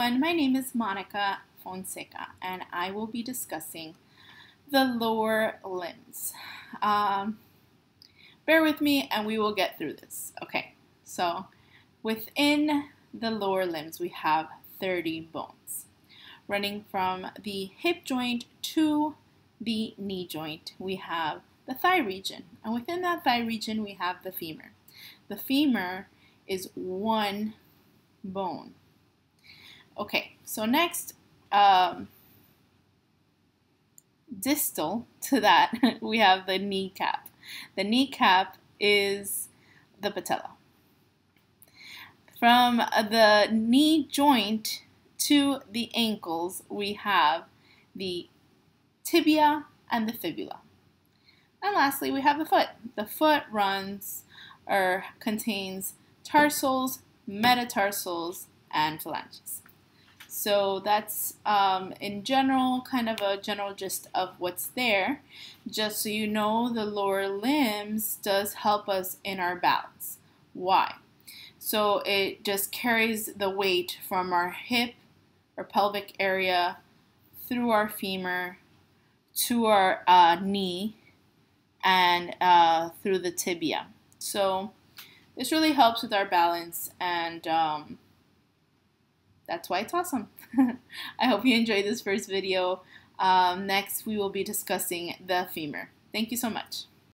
My name is Monica Fonseca, and I will be discussing the lower limbs. Um, bear with me, and we will get through this. Okay, so within the lower limbs, we have 30 bones. Running from the hip joint to the knee joint, we have the thigh region, and within that thigh region, we have the femur. The femur is one bone. Okay, so next, um, distal to that, we have the kneecap. The kneecap is the patella. From the knee joint to the ankles, we have the tibia and the fibula. And lastly, we have the foot. The foot runs or contains tarsals, metatarsals, and phalanges. So that's um, in general kind of a general gist of what's there. Just so you know, the lower limbs does help us in our balance. Why? So it just carries the weight from our hip or pelvic area through our femur to our uh, knee and uh, through the tibia. So this really helps with our balance and um, that's why it's awesome. I hope you enjoyed this first video. Um, next, we will be discussing the femur. Thank you so much.